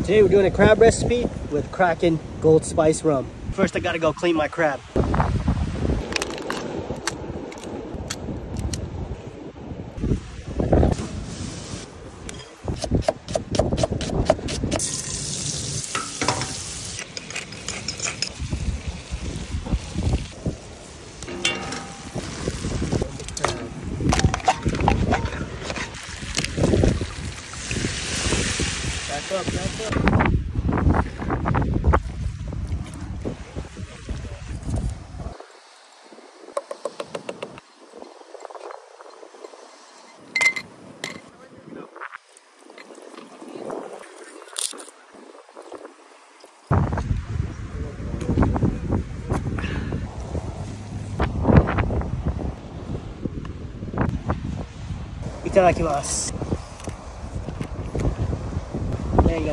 Today we're doing a crab recipe with Kraken Gold Spice Rum. First I gotta go clean my crab. Back up, back up. Itadakimasu.